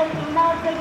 Thank you. They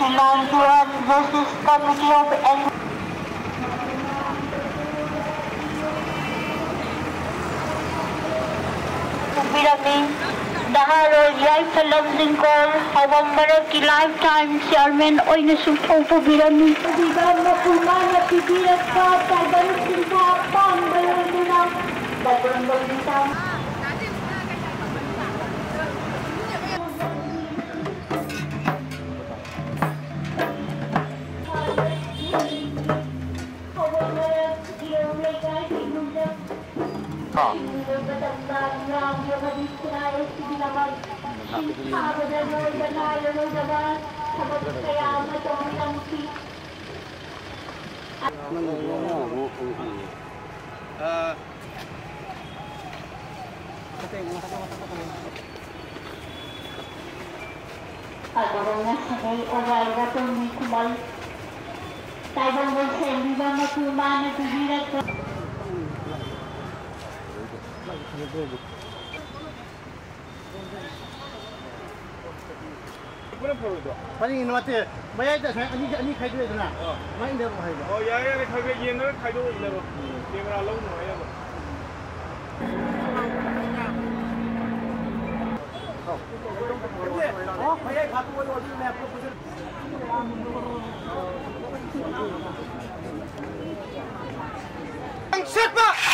a lot them they don't Daharold Life Alam Lingkol, hawang maraki lifetime si Armen oy nasumpo po bilang ni. Pagdigan mo po na pibirat ka, tagalog ka, pang balang din ang, dagulong-gulong Uh, Agora nascei o guarda por mim com o Taibão você, viva uma turma na tua direção. Boleh perlu tu. Paling ini nanti, bayar tak saya, ini ini kaidu itu na, main dah rumah itu. Oh ya ya, kaidu ini na kaidu ini dah rumah. Kamera lalu mana ya tu. Oh, bayar kartu boleh order ni apa pun. Shut up!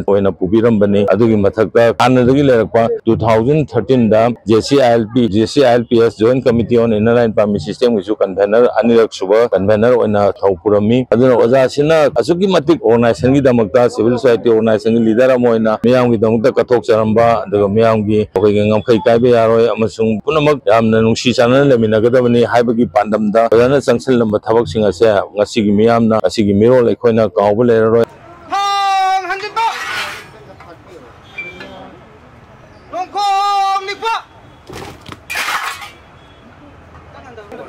ꯑꯣꯏꯅ ꯄꯨꯕꯤꯔꯝꯕꯅꯤ ꯑꯗꯨꯒꯤ ꯃꯊꯛꯇ ꯍꯥꯟꯅꯗꯒꯤ ꯂꯩꯔꯛꯄ two thousand ꯊꯥꯔꯇꯤꯟꯗ ꯖꯦ C I L P J C I L P S join committee on inner line permit ꯁꯤꯁꯇꯦꯝꯒꯤꯁꯨ convener ꯑꯅꯤꯔꯛ ꯁꯨꯕ convener ꯑꯣꯏꯅ ꯊꯧ ꯄꯨꯔꯝꯃꯤ ꯑꯗꯨꯅ ꯑꯣꯖꯥꯁꯤꯅ ꯑꯁꯨꯛꯀꯤ ꯃꯇꯤꯛ ꯑꯣꯔꯒꯅꯥꯏꯖꯦꯁꯟꯒꯤꯗꯃꯛꯇ ꯁꯤꯚꯤꯜ ꯁꯣꯁꯥꯏꯇꯤ ꯑꯣꯔꯒꯅꯥꯏꯖꯦꯁꯟꯒꯤ ꯂꯤꯗꯔ ꯑꯃ ꯑꯣꯏꯅ ꯃꯤꯌꯥꯝꯒꯤꯗꯃꯛꯇ ꯀꯠꯊꯣꯛꯆꯔꯝꯕ ꯑꯗꯨꯒ ꯃꯤꯌꯥꯝꯒꯤ ꯑꯩꯈꯣꯏꯒꯤ ꯉꯝꯈꯩ ꯀꯥꯏꯕ ꯌꯥꯔꯣꯏ ꯑꯃꯁꯨꯡ ꯄꯨꯝꯅꯃꯛ ꯌꯥꯝꯅ ꯅꯨꯡꯁꯤ ꯆꯥꯟꯅꯅ ꯂꯩꯃꯤꯟꯅꯒꯗꯕꯅꯤ ꯍꯥꯏꯕꯒꯤ ꯄꯥꯟꯗꯝꯗ ꯐꯖꯅ ꯆꯪꯁꯤꯜꯂꯝꯕ ꯊꯕꯛꯁꯤꯡ ꯑꯁꯦ ꯉꯁꯤꯒꯤ ꯃꯤꯌꯥꯝꯅ ꯉꯁꯤꯒꯤ ꯃꯤꯔꯣꯜ ꯑꯩꯈꯣꯏꯅ ꯀꯥꯎꯕ ꯂꯩꯔꯔꯣꯏ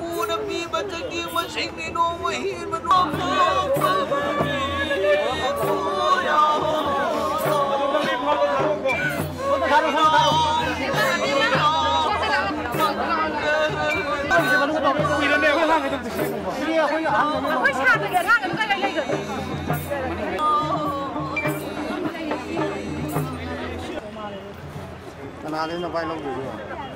cô đâm đi mà chắc kia mà sinh đi nó mà hiền mà nó không không 아왜 차들이야 나는 누가 열려 이거 나는 너 빨리 넘기고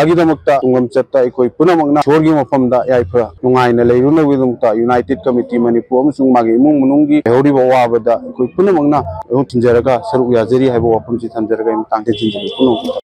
ꯄꯥꯡꯊꯣꯛꯆꯕꯅꯤ ꯑꯣꯖꯥꯒꯤꯗꯃꯛꯇ ꯇꯨꯡꯂꯝꯆꯠꯇ ꯑꯩꯈꯣꯏ ꯄꯨꯝꯅꯃꯛꯅ ꯏꯁꯣꯔꯒꯤ ꯃꯐꯝꯗ ꯌꯥꯏꯐ ꯅꯨꯡꯉꯥꯏꯅ ꯂꯩꯔꯨꯅꯕꯒꯤꯗꯃꯛꯇ ꯌꯨꯅꯥꯏꯇꯦꯗ ꯀꯃꯤꯇꯤ ꯃꯅꯤꯄꯨꯔ ꯑꯃꯁꯨꯡ ꯃꯥꯒꯤ ꯏꯃꯨꯡ ꯃꯅꯨꯡꯒꯤ ꯂꯩꯍꯧꯔꯤꯕ ꯑꯋꯥꯕꯗ ꯑꯩꯈꯣꯏ ꯄꯨꯝꯅꯃꯛꯅ ꯊꯤꯟꯖꯔꯒ ꯁꯔꯨꯛ ꯌꯥꯖꯔꯤ ꯍꯥꯏꯕ ꯋꯥꯐꯝꯁꯤ ꯊꯝꯖꯔꯒ ꯑꯩ ꯃꯇꯥꯡ ꯊꯤꯟꯖꯔꯤ ꯄꯨꯝꯅꯃꯛ